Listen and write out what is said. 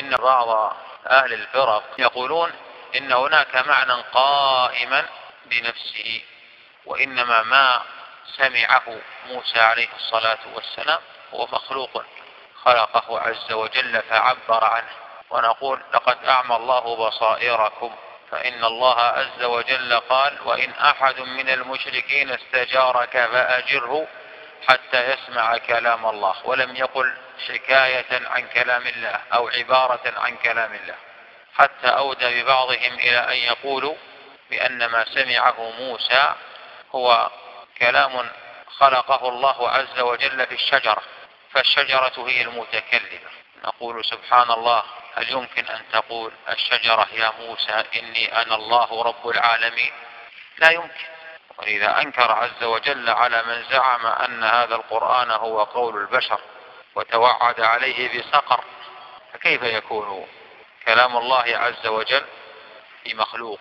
إن بعض أهل الفرق يقولون إن هناك معنى قائما بنفسه وإنما ما سمعه موسى عليه الصلاة والسلام هو مخلوق خلقه عز وجل فعبر عنه. ونقول لقد أعمى الله بصائركم فإن الله عز وجل قال وإن أحد من المشركين استجارك فأجره حتى يسمع كلام الله ولم يقل شكاية عن كلام الله أو عبارة عن كلام الله. حتى أودى ببعضهم إلى أن يقولوا بأن ما سمعه موسى هو كلام خلقه الله عز وجل في الشجرة فالشجرة هي المتكلمة. نقول سبحان الله هل يمكن أن تقول الشجرة يا موسى إني أنا الله رب العالمين؟ لا يمكن. ولذا أنكر عز وجل على من زعم أن هذا القرآن هو قول البشر وتوعد عليه بسقر فكيف يكون كلام الله عز وجل بمخلوق